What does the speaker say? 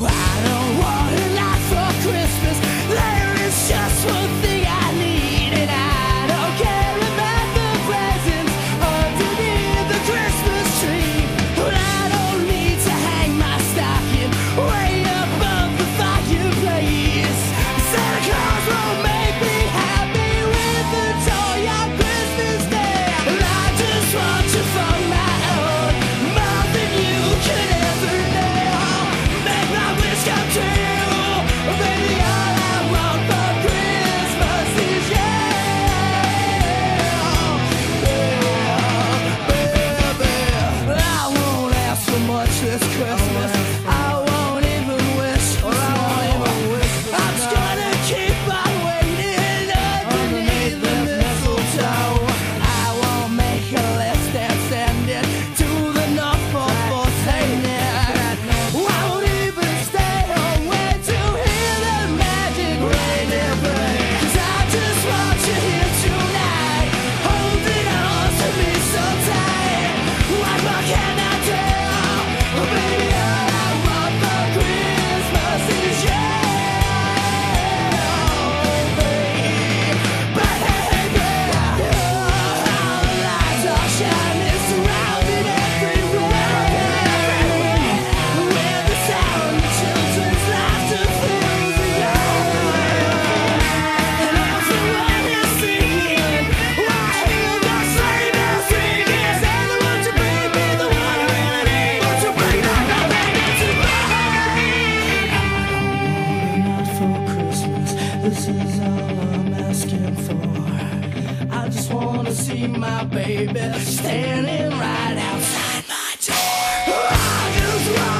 I don't This is all I'm asking for. I just wanna see my baby standing right outside my door. I just